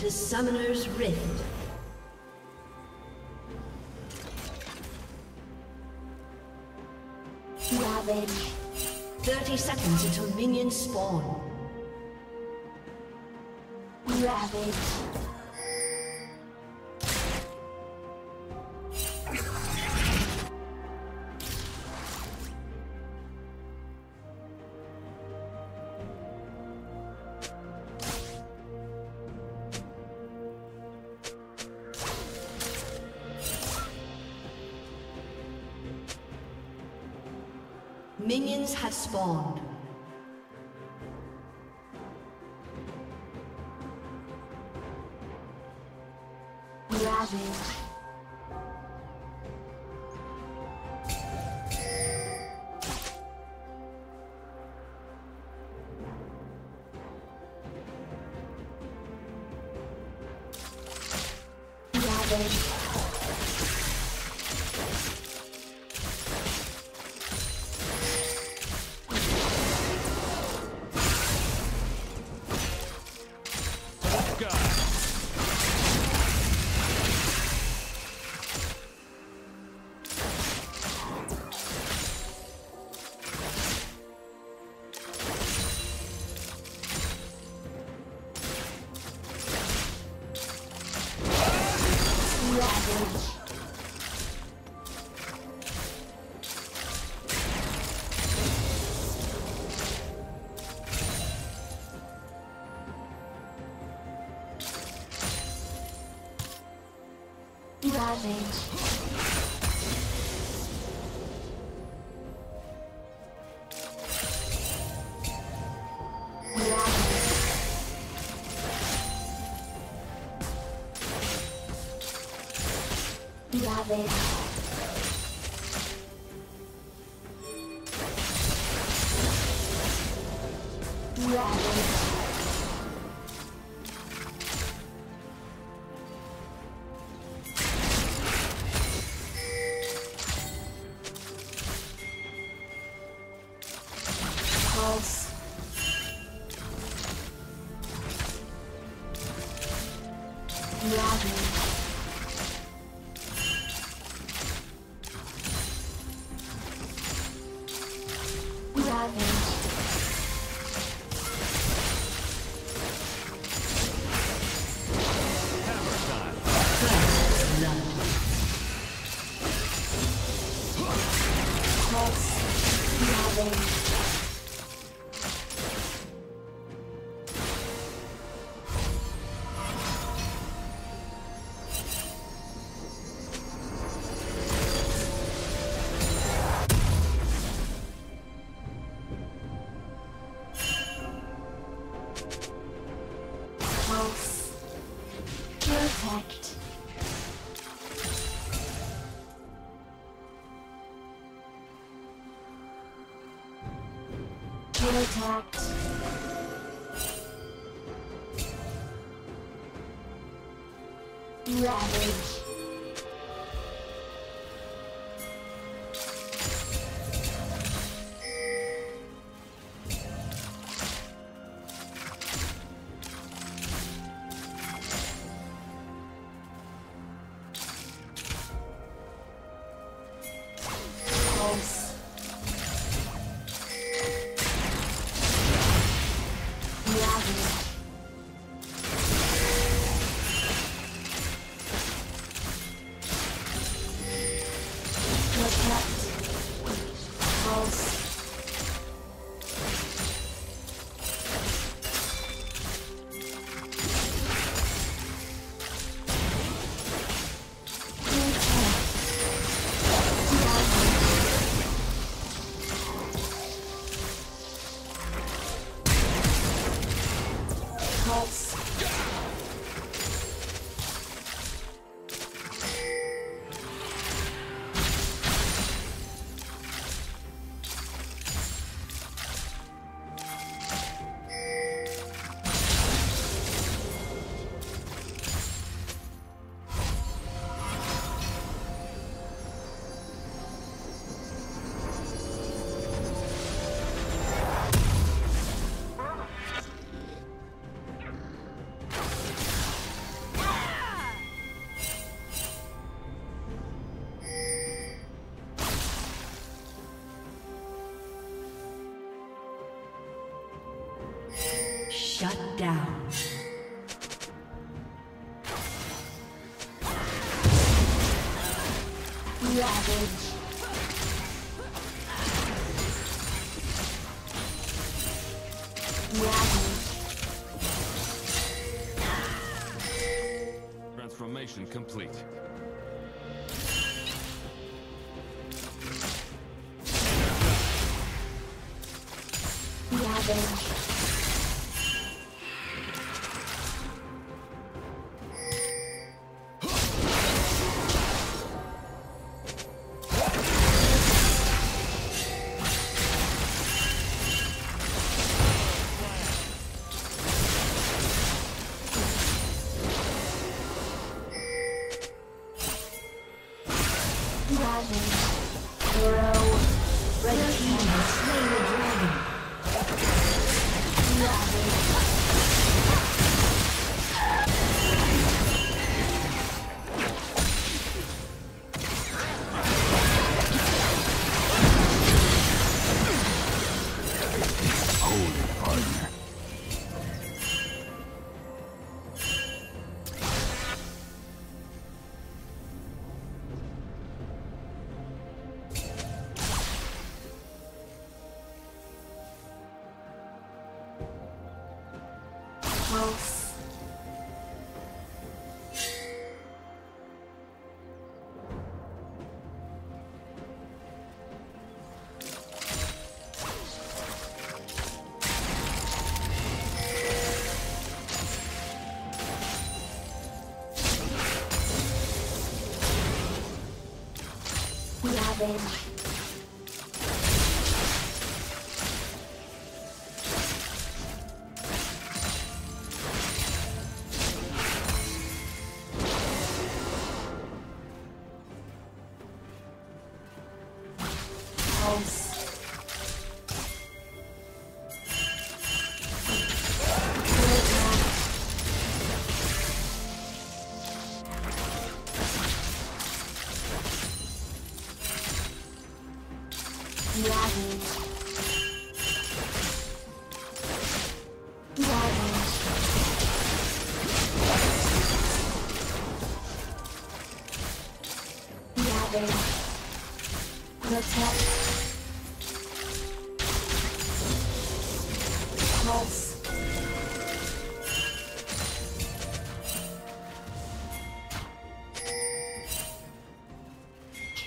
To Summoner's Rift. Ravage. 30 seconds until minions spawn. Ravage. Minions have spawned. Ravage. Ravage. Ravage.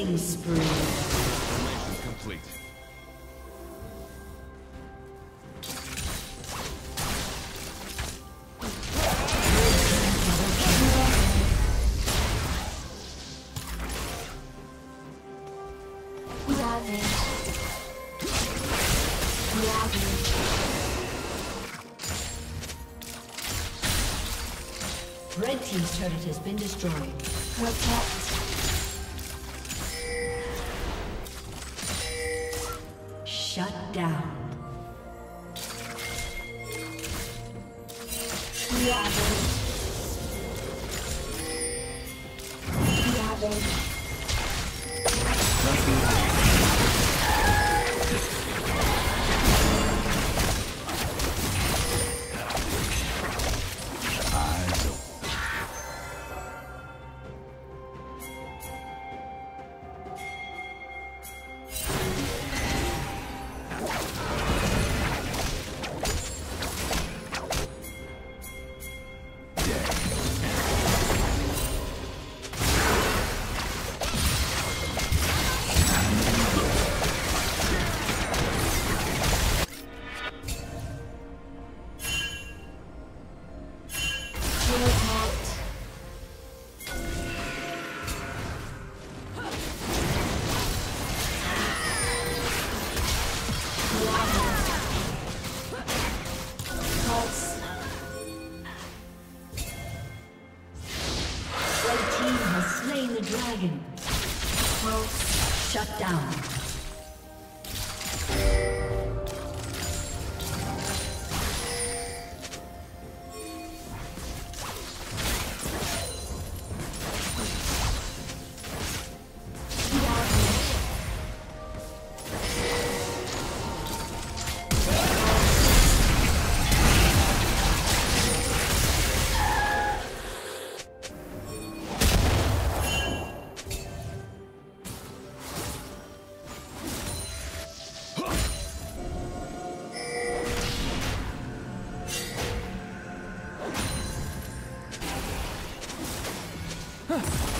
Killing spree. Complete. Red Team's turret has been destroyed. Down. Pulse.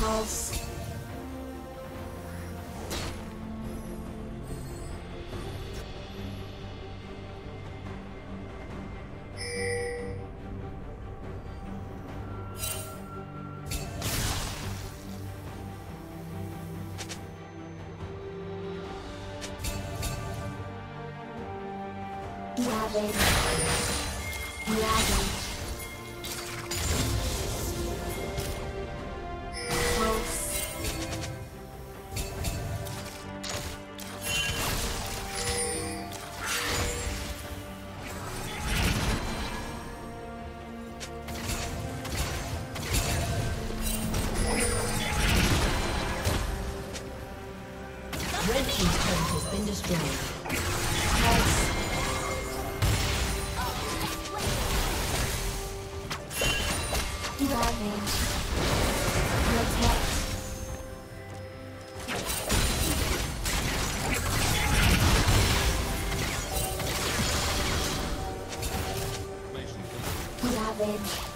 house. edge.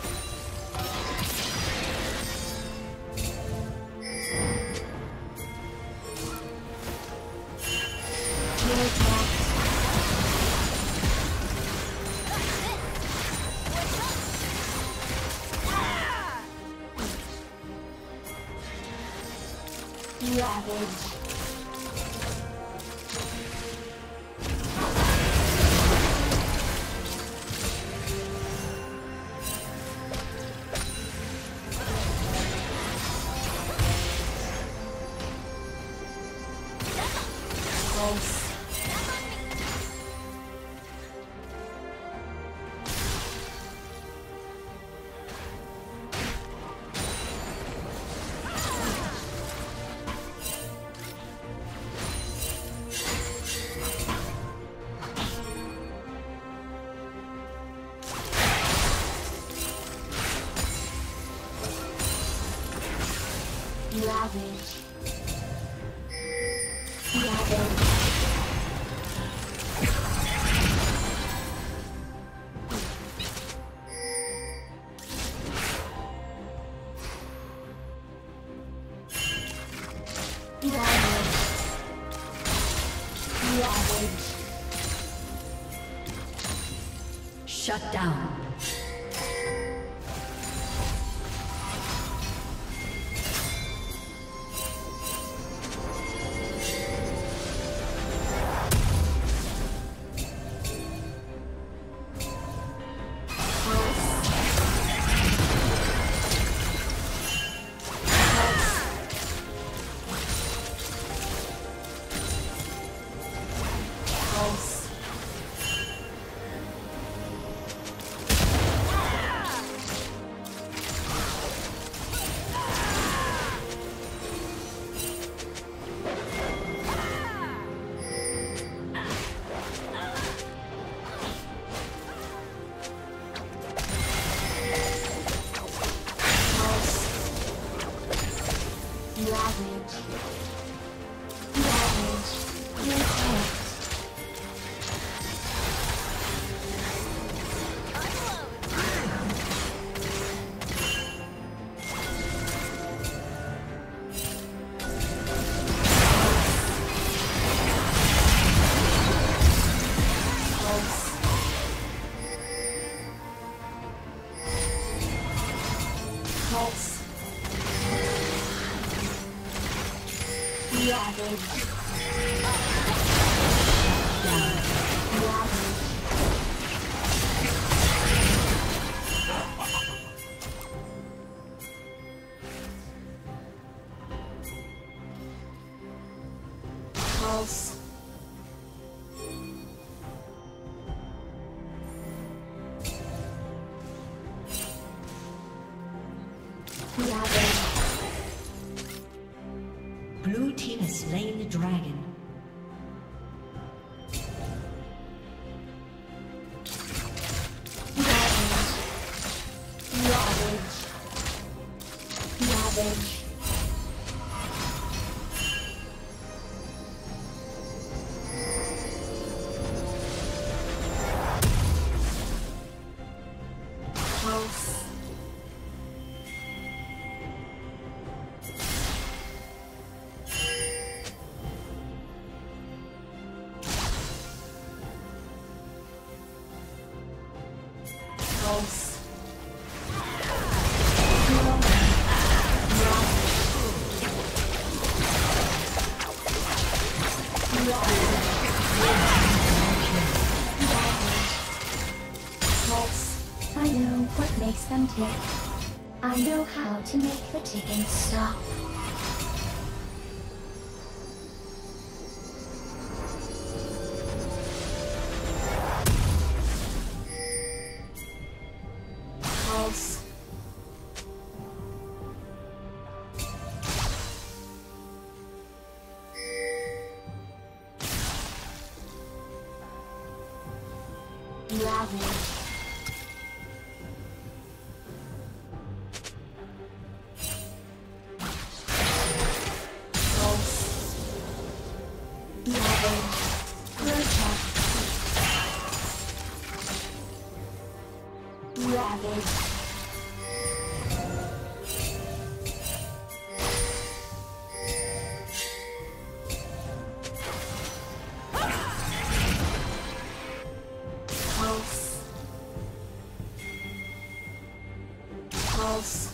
Savage. else I know what makes them tick. I know how to make the ticking stop. else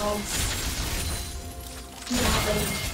Ravage. Pulse.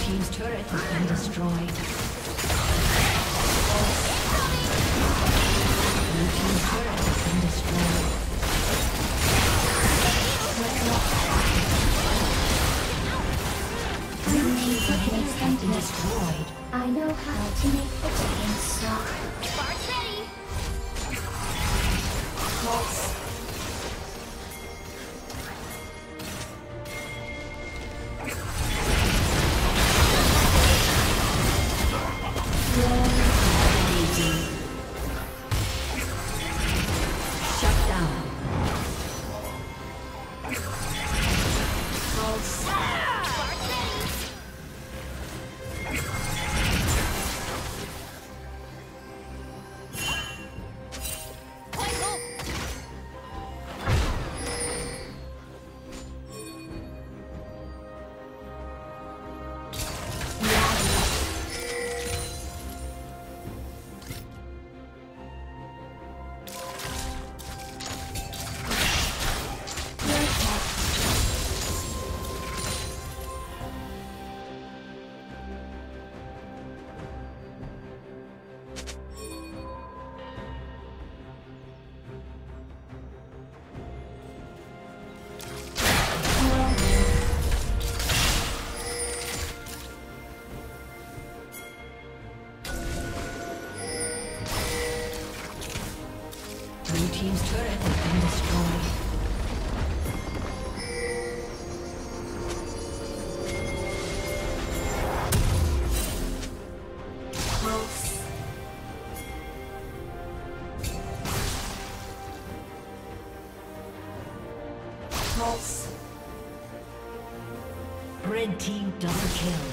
Team's turret has been destroyed. Blue Team's turret has been destroyed. Blue Team's turret has been destroyed. I know how to make the chicken stop. Double kill.